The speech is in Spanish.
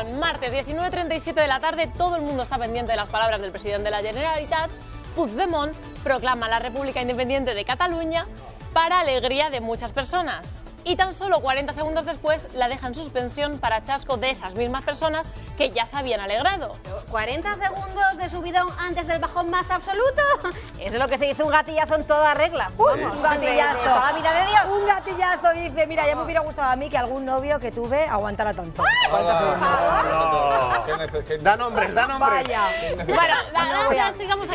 Información, martes 19.37 de la tarde, todo el mundo está pendiente de las palabras del presidente de la Generalitat. Puigdemont proclama la República Independiente de Cataluña para alegría de muchas personas. Y tan solo 40 segundos después la deja en suspensión para chasco de esas mismas personas que ya se habían alegrado. 40 segundos de subidón antes del bajón más absoluto. Eso es lo que se dice un gatillazo en toda regla. Vamos, un gatillazo. de toda la vida de Gatillazo dice, mira, ya me hubiera gustado a mí que algún novio que tuve aguantara tanto. Da nombres, da nombres. Vaya. Bueno, nada, sigamos